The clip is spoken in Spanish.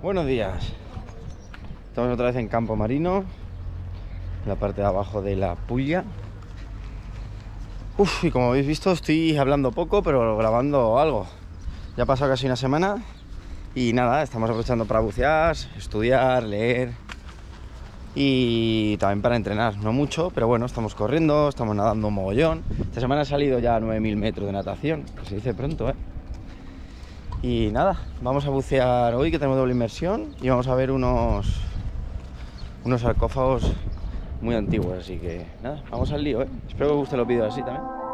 Buenos días. Estamos otra vez en Campo Marino, en la parte de abajo de la Pulla. Uf, y como habéis visto, estoy hablando poco, pero grabando algo. Ya ha pasado casi una semana y nada, estamos aprovechando para bucear, estudiar, leer y también para entrenar. No mucho, pero bueno, estamos corriendo, estamos nadando un mogollón. Esta semana ha salido ya a 9.000 metros de natación, que se dice pronto, ¿eh? Y nada, vamos a bucear hoy que tenemos doble inmersión y vamos a ver unos unos sarcófagos muy antiguos, así que nada, vamos al lío, ¿eh? Espero que os guste los vídeos así también.